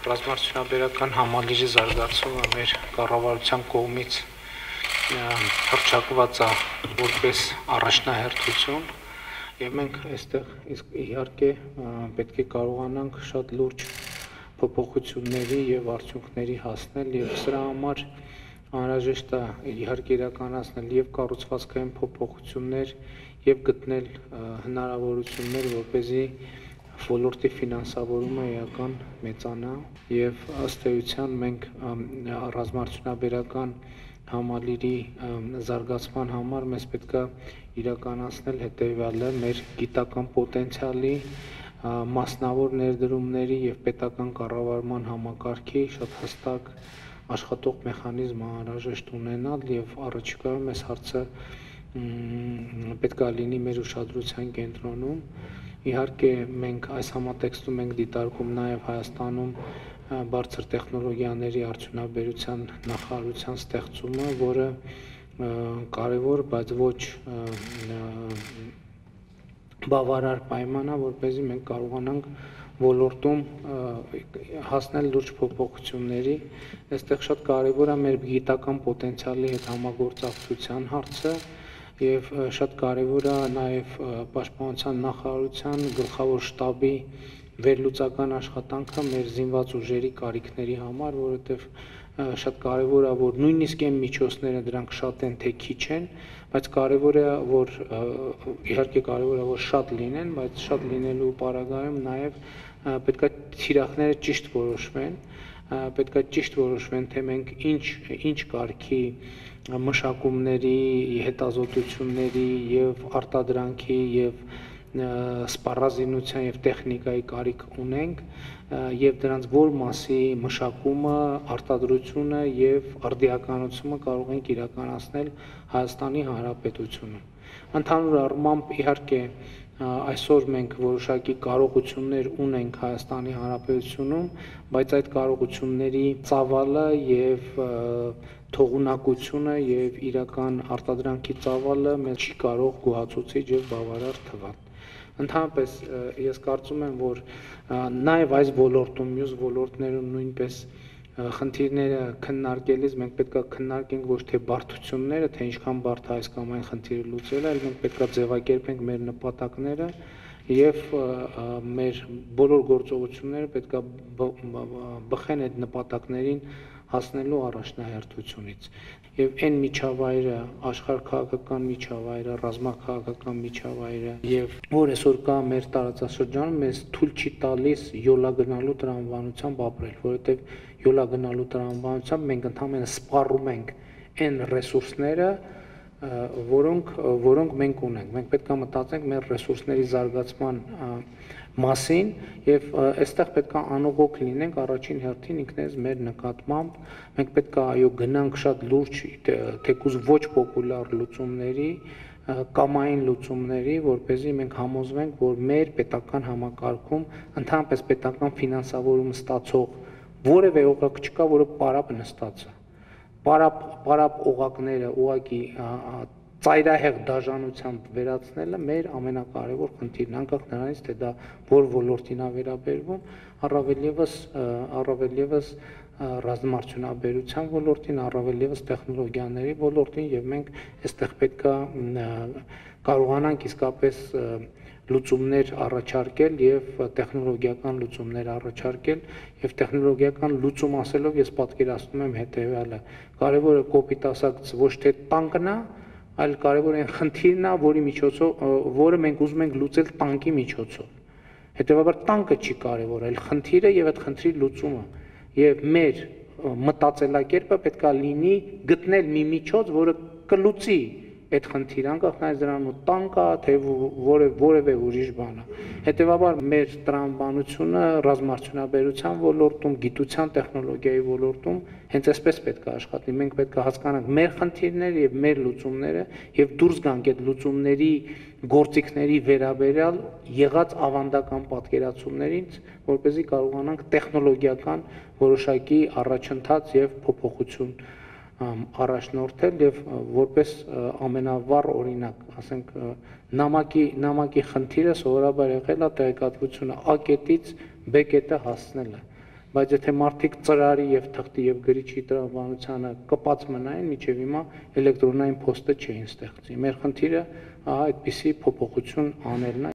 ռազմարտությունաբերական համալիրի զարգացումը մեր կառավարության կողմից հրճակված է որպես առաջնահերթություն եւ մենք այստեղ իսկ իհարկե պետք է կարողանանք շատ լուրջ փոփոխությունների եւ արդյունքների հասնել եւ սրա համար անհրաժեշտ է իհարկե իրականացնել եւ կառուցվածքային փոփոխություններ եւ գտնել հնարավորություններ, որպեսզի ոլորտի ֆինանսավորումը էական մեծանա եւ ըստ էության մենք ռազմարտությունաբերական համալիրի զարգացման համար մեզ պետքա իրականացնել հետեւյալը մեր գիտական պոտենցիալի մասնավոր ներդրումների եւ պետական կառավարման համակարգի շատ հստակ աշխատող մեխանիզմ անհրաժեշտ ունենալ եւ առաջիկայում այս հարցը պետքա լինի մեր ուշադրության կենտրոնում Իհարկե մենք այս համատեքստում ենք դիտարկում նաև Հայաստանում բարձր տեխնոլոգիաների արդյունաբերության նախարարության ստեղծումը, որը կարևոր, բայց ոչ բավարար պայման է, որպեսզի մենք կարողանանք ոլորտում հասնել լուրջ փոփոխությունների։ Այստեղ շատ կարևոր է մեր գիտական պոտենցիալի հետ համագործակցության հարցը, եւ շատ կարեւոր է նաեւ պաշտպանության նախարարության գլխավոր շտաբի վերլուծական աշխատանքը մեր զինված ուժերի կարիքների համար, որովհետեւ շատ կարևոր է որ նույնիսկ այն միջոցները դրանք շատ են թե քիչ են, բայց կարևոր է որ իհարկե կարևոր է որ շատ լինեն, բայց շատ լինելու պարագայում նաեւ պետքա թիրախները ճիշտ որոշվեն, պետքա ճիշտ որոշվեն, թե մենք ինչ ինչ կարգի մշակումների, հետազոտությունների եւ արտադրանքի եւ սպառազինության եւ տեխնիկայի կարիք ունենք եւ դրանց որ մասի մշակումը, արտադրությունը եւ արդիականացումը կարող ենք իրականացնել Հայաստանի Հանրապետությունում։ Ընդհանուր առմամբ իհարկե այսօր մենք որոշակի կարողություններ ունենք Հայաստանի Հանրապետությունում, բայց այդ կարողությունների ծավալը եւ թողունակությունը եւ իրական արտադրանքի ծավալը մեզ չի կարող գոհացուցիչ եւ բավարար թվալ։ Ընդհանրապես ես կարծում եմ, որ նաեւ այս ոլորտում, մյուս ոլորտներում նույնպես խնդիրները քննարկելիս մենք պետքա քննարկենք ոչ թե բարդությունները, թե ինչքան բարդ է այս կամ այն խնդիրը լուծելը, այլ մենք պետքա ձևակերպենք մեր նպատակները եւ մեր բոլոր գործողությունները պետքա բխեն այդ նպատակներին հասնելու առաջնահերթությունից եւ այն միջավայրը աշխարհքաղաքական միջավայրը ռազմաքաղաքական միջավայրը եւ որ այսօր կա մեր տարածաշրջանում մեզ թույլ չի տալիս յոլա գնալու տրամաբանությամբ ապրել որովհետեւ յոլա գնալու տրամաբանությամբ մենք ընդհանրապես սպառում ենք այն ռեսուրսները որոնք որոնք մենք ունենք մենք պետք է մտածենք մեր ռեսուրսների զարգացման մասին եւ այստեղ պետք է անողոք լինենք առաջին հերթին ինքներս մեր նկատմամբ մենք պետք է այո գնանք շատ լուրջ թեկուզ ոչ պոպուլար լուծումների կամային լուծումների, որ เป զի մենք համոզվենք, որ մեր պետական համակարգում ընդհանրապես պետական ֆինանսավորում ստացող որևէ օղակ չկա, որը պարապ նստած է։ Պարապ պարապ օղակները ուղակի ծայրահեղ դաժանությամբ վերացնելը մեր ամենակարևոր խնդիրն անկախ նրանից թե դա որ ոլորտին է վերաբերվում առավել եւս առավել եւս ռազմարտությունաբերության ոլորտին առավել եւս տեխնոլոգիաների ոլորտին եւ մենք այստեղ պետքա կարողանանք իսկապես լուծումներ առաջարկել եւ տեխնոլոգիական լուծումներ առաջարկել եւ տեխնոլոգիական լուծում ասելով ես պատկերացնում եմ հետեւյալը կարևորը կոպիտ ասած ոչ թե տանկն է այլ կարևոր այն խնդիրն է, որի միջոցով որը մենք ուզում ենք լուծել տանկի միջոցով։ Հետևաբար տանկը չի կարևոր, այլ խնդիրը եւ այդ խնդրի լուծումը։ Եվ մեր մտածելակերպը պետքա լինի գտնել մի միջոց, որը կլուծի այդ խնդիրը անկախ նայած դրանով տանկա թե որը որևէ ուրիշ բան է հետեւաբար մեր տրամաբանությունը ռազմարտությունաբերության ոլորտում գիտության տեխնոլոգիայի ոլորտում հենց այսպես պետք է աշխատի մենք պետք է հասկանանք մեր խնդիրները եւ մեր լուծումները եւ դուրս գանք այդ լուծումների գործիքների վերաբերյալ եղած ավանդական պատկերացումներից որ เป զի կարողանանք տեխնոլոգիական որոշակի առաջընթաց եւ փոփոխություն առաջնորդել եւ որպես ամենավառ օրինակ, ասենք նամակի նամակի խնդիրը սովորաբար եղել է տեղեկատվությունը A կետից B կետը հասնելը բայց եթե մարդիկ ծրարի եւ թղթի եւ գրիչի տրամաբանությանը կպած մնային, միջև հիմա էլեկտրոնային փոստը չէին ստեղծի։ Մեր խնդիրը այդպիսի փոփոխություն անելն է